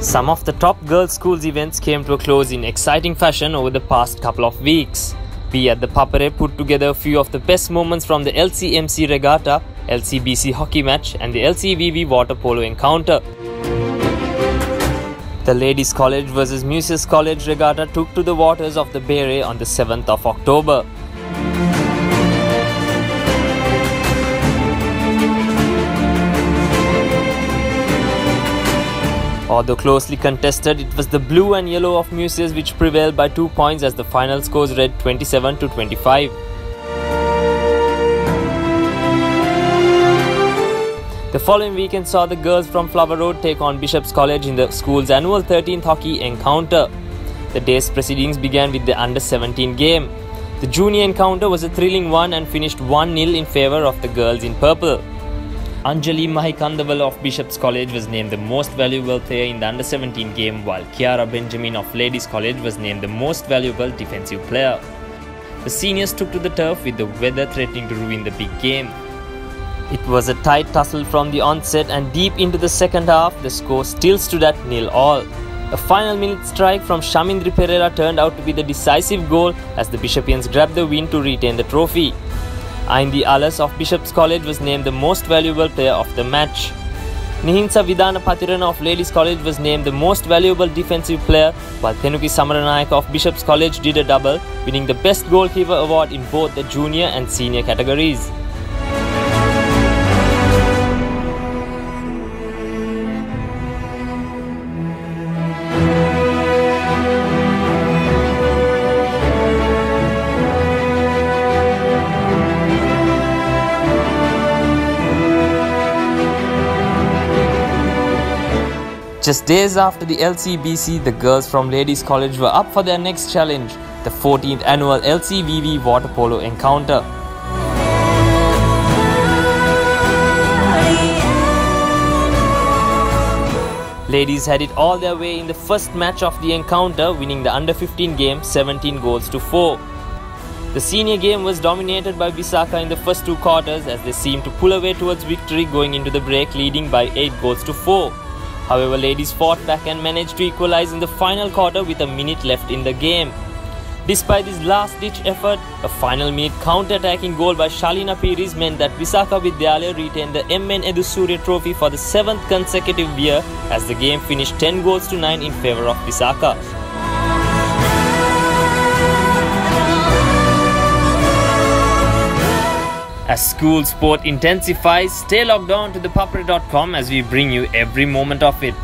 Some of the top girls' schools events came to a close in exciting fashion over the past couple of weeks. We at the Papare put together a few of the best moments from the LCMC regatta, LCBC hockey match, and the LCVV water polo encounter. The Ladies College vs Musaeus College regatta took to the waters of the Beira on the 7th of October. Although closely contested, it was the blue and yellow of Musaeus which prevailed by 2 points as the final scores read 27 to 25. The following weekend saw the girls from Flower Road take on Bishop's College in the school's annual 13th hockey encounter. The day's proceedings began with the under 17 game. The junior encounter was a thrilling one and finished 1 0 in favour of the girls in purple. Anjali Mahikandaval of Bishop's College was named the most valuable player in the under 17 game, while Kiara Benjamin of Ladies College was named the most valuable defensive player. The seniors took to the turf with the weather threatening to ruin the big game. It was a tight tussle from the onset, and deep into the second half, the score still stood at nil all. A final minute strike from Shamindri Pereira turned out to be the decisive goal as the Bishopians grabbed the win to retain the trophy. Aindi Alas of Bishop's College was named the most valuable player of the match. Nihinsa Vidana Patirana of Ladies College was named the most valuable defensive player, while Tenuki Samaranayaka of Bishop's College did a double, winning the Best Goalkeeper award in both the junior and senior categories. Just days after the LCBC, the girls from Ladies College were up for their next challenge, the 14th annual LCVV Water Polo Encounter. Ladies had it all their way in the first match of the encounter, winning the under 15 game 17 goals to 4. The senior game was dominated by Visakha in the first two quarters as they seemed to pull away towards victory going into the break leading by 8 goals to 4. However, ladies fought back and managed to equalize in the final quarter with a minute left in the game. Despite this last-ditch effort, a final minute counter-attacking goal by Shalina Pires meant that Visakha Vidyalaya retained the MN Edusurya trophy for the seventh consecutive year as the game finished 10 goals to 9 in favor of Visakha. As school sport intensifies, stay logged on to thepapare.com as we bring you every moment of it.